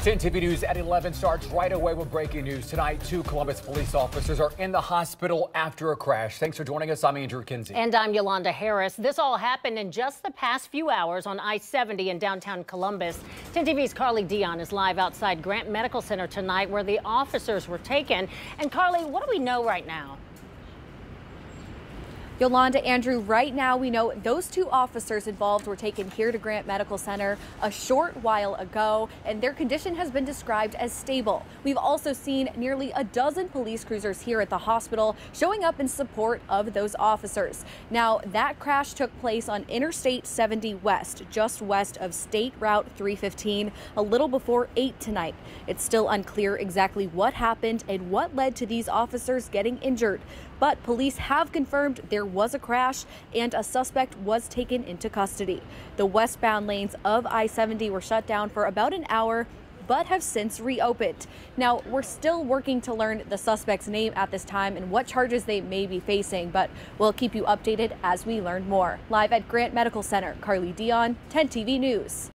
10 TV News at 11 starts right away with breaking news. Tonight, two Columbus police officers are in the hospital after a crash. Thanks for joining us. I'm Andrew Kinsey. And I'm Yolanda Harris. This all happened in just the past few hours on I-70 in downtown Columbus. 10 TV's Carly Dion is live outside Grant Medical Center tonight where the officers were taken. And Carly, what do we know right now? Yolanda, Andrew, right now we know those two officers involved were taken here to Grant Medical Center a short while ago, and their condition has been described as stable. We've also seen nearly a dozen police cruisers here at the hospital showing up in support of those officers. Now, that crash took place on Interstate 70 West, just west of State Route 315, a little before 8 tonight. It's still unclear exactly what happened and what led to these officers getting injured, but police have confirmed there was a crash and a suspect was taken into custody. The westbound lanes of I-70 were shut down for about an hour but have since reopened. Now, we're still working to learn the suspect's name at this time and what charges they may be facing, but we'll keep you updated as we learn more. Live at Grant Medical Center, Carly Dion, 10 TV News.